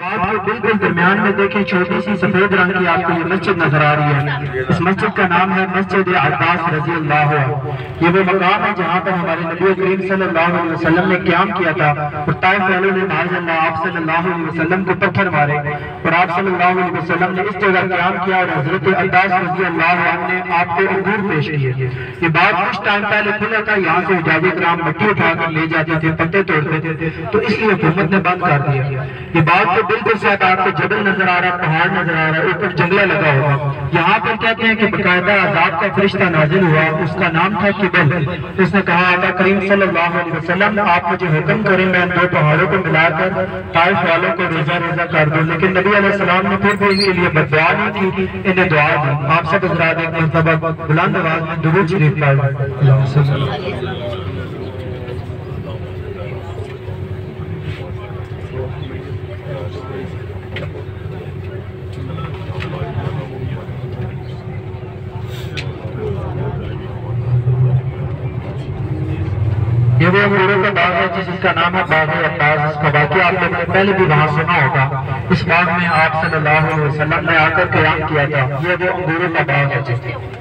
आपके बिल्कुल दरमियान में देखें छोटी सी सफ़ेद रंग की आपको ये मस्जिद नज़र आ रही है। इस मस्जिद का नाम है मस्जिद अब्बास रज़ी अल्लाह ये वो मकाम है जहाँ पर हमारे नबी करीम सल्लल्लाहु अलैहि वसल्लम ने क्याम किया था और ताइफ वालों ने माजल्लाह आप सल्लल्लाहु अलैहि वसल्लम को पत्थर मारे। और आप सल्लल्लाहु अलैहि वसल्लम ने इस जगह क्याम किया और हज़रत अब्बास रज़ी अल्लाह ने आपको अंगूर पेश किए। ये बात कुछ टाइम पहले खुला था, यहाँ से उजाजी कराम मिट्टी उठाकर ले जाते थे, पत्ते तोड़ते थे तो इसलिए हुकूमत ने बंद कर दिया। ये बात बिल्कुल साथ आपको जबल नज़र आ रहा है पहाड़ नज़र आ रहा है ऊपर जंगला लगा हुआ। यहाँ पर कहते हैं कि बकायदा आज़ाद का फरिश्ता नाजिल हुआ, उसका नाम था किबल। उसने कहा, आका करीम सल्लल्लाहु अलैहि वसल्लम, आप मुझे हुक्म करें, मैं दो पहाड़ों को मिलाकर ताइफ वालों को रोजा रोजा कर दूँ। लेकिन नबी अलैहिस्सलाम ने फिर भी इनके लिए बदुआ नहीं की, इन्हें दुआ दी। आप सब हजरात एक मरतबा बुलंद आवाज़ में दुरूद शरीफ पढ़ ये वो अंगूरों का बाग है जिसका नाम है बाग अब्बास इसका। वाक्य आप लोगों ने पहले भी वहाँ सुना होगा। इस बाग में आप सल्लल्लाहु अलैहि वसल्लम ने आकर कयाम किया था। ये वो अंगूरों का बाग है